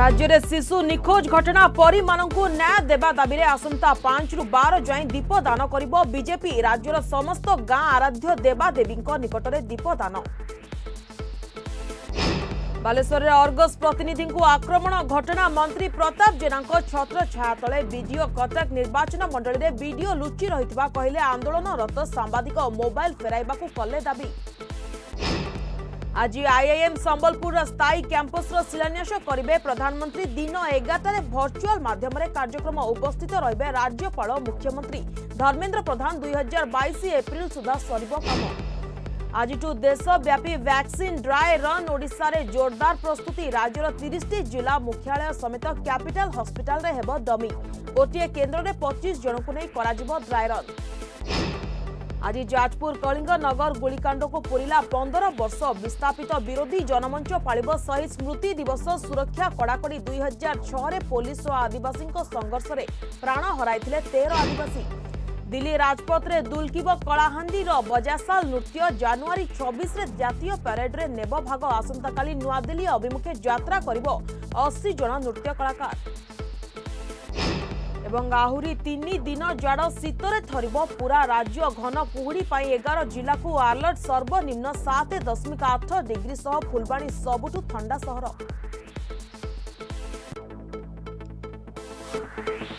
রাজ্যের শিশু নিখোঁজ ঘটনা পরীমানঙ্কু ন্যায় দেবা দাবিরে আসন্তা পাঁচরু বার যাই দীপদান করিব বিজেপি রাজ্যর সমস্ত গাঁ আরাধ্য দেবাদেবীঙ্ক নিকটরে দীপদান ବାଲେଶ୍ୱରରେ ଅର୍ଗସ୍ ପ୍ରତିନିଧିଙ୍କୁ ଆକ୍ରମଣ ଘଟଣା ମନ୍ତ୍ରୀ ପ୍ରତାପ ଜେନାଙ୍କ ଛତ୍ରଛାୟା ତଳେ ବିଡିଓ କଟକ ନିର୍ବାଚନ ମଣ୍ଡଳୀରେ ବିଡିଓ ଲୁଚି ରହିଥିବା କହିଲେ ଆନ୍ଦୋଳନରତ ସାମ୍ବାଦିକ ମୋବାଇଲ ଫେରାଇବାକୁ କଲେ ଦାବି আজি আইআইএম সম্বলপুরর স্থায়ী ক্যাম্পসর শিলান্যাস করবে প্রধানমন্ত্রী দিন এগারটার ভর্চুয়াল মাধ্যমে কার্যক্রম উপস্থিত রহবে রাজ্যপাল মুখ্যমন্ত্রী ধর্মেন্দ্র প্রধান দুই হাজার বাইশ এপ্রিল সুদ্ধা সরব কাম আজিঠু দেশব্যাপী ভ্যাকসিন ড্রাই রন ওড়শার জোরদার প্রস্তুতি রাজ্যর তিরিশটি জেলা মুখ্যালয় সমেত ক্যাপিটাল হসপিটাল হব ডমি গোটিয়ে কেন্দ্রে পঁচিশ জনক নিয়ে করা ড্রাই রন ଆଜି ଯାଜପୁର କଳିଙ୍ଗନଗର ଗୁଳିକାଣ୍ଡକୁ ପୁରିଲା ପନ୍ଦର ବର୍ଷ ବିସ୍ଥାପିତ ବିରୋଧୀ ଜନମଞ୍ଚ ପାଳିବ ଶହୀଦ ସ୍ମୃତି ଦିବସ ସୁରକ୍ଷା କଡ଼ାକଡ଼ି ଦୁଇ ହଜାର ଛଅରେ ପୋଲିସ ଓ ଆଦିବାସୀଙ୍କ ସଂଘର୍ଷରେ ପ୍ରାଣ ହରାଇଥିଲେ ତେର ଆଦିବାସୀ ଦିଲ୍ଲୀ ରାଜପଥରେ ଦୁଲକିବ କଳାହାଣ୍ଡିର ବଜାସାଲ ନୃତ୍ୟ ଜାନୁଆରୀ ଛବିଶରେ ଜାତୀୟ ପ୍ୟାରେଡ୍ରେ ନେବ ଭାଗ ଆସନ୍ତାକାଲି ନୂଆଦିଲ୍ଲୀ ଅଭିମୁଖେ ଯାତ୍ରା କରିବ ଅଶୀ ଜଣ ନୃତ୍ୟ କଳାକାର आहुरी तीन दिन जाड शीतरे थरबि पूरा राज्य घन कुडी पहि एघार जिल्लाको आलर्ट सर्वनिम्न सात दशमिक आठ डिग्रीसँग फुलवाणी ठंडा था